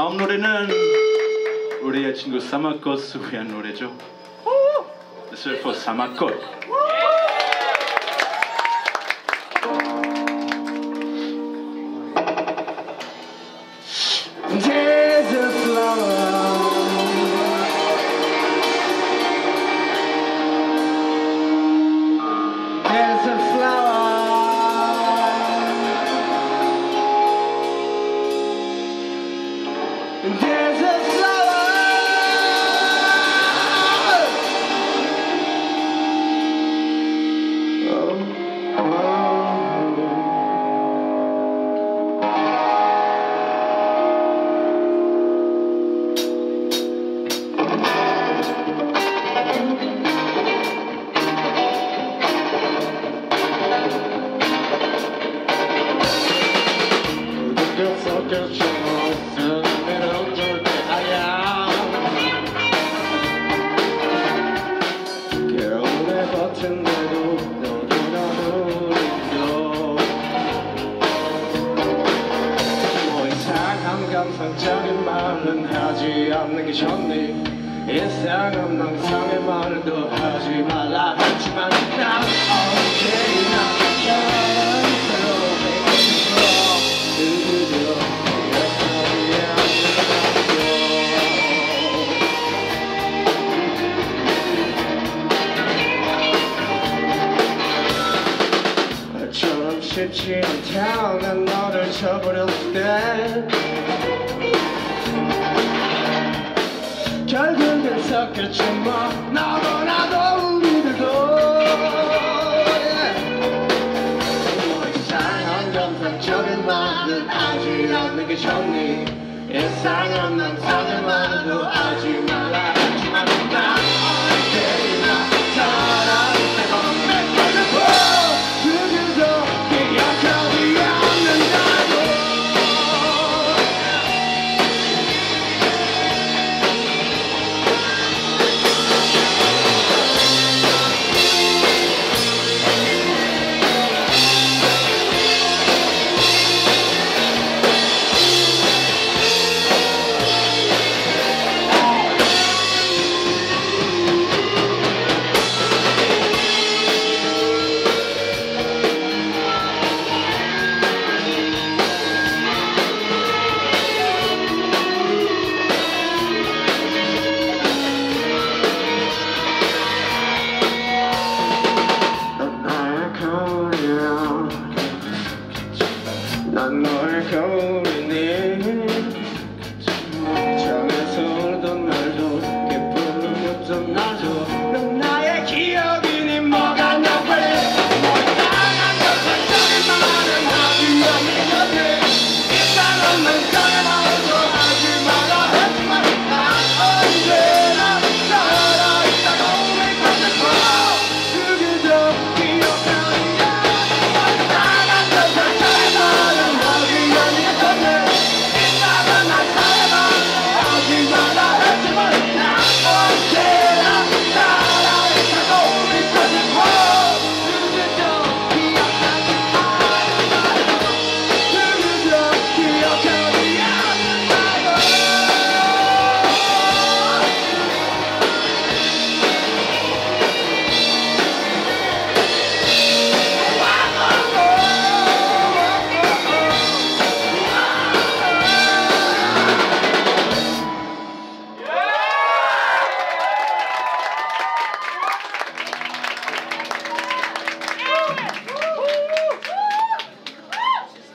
다음 노래는 우리의 친구 사마꽃을 위한 노래죠. For 사마꽃. Don't you 감상적인 말은 하지 않는 게 좋니? 이상한 낭상의 말도 하지 말라 했지만 난 않았어 처럼 쉽지 않다 난 너를 쳐버렸을 때 결국은 섞였지만 나도 나도 우리들도. 뭐 이상한 감상적인 말은 하지 않는 게 좋니 이상한 남상의 말도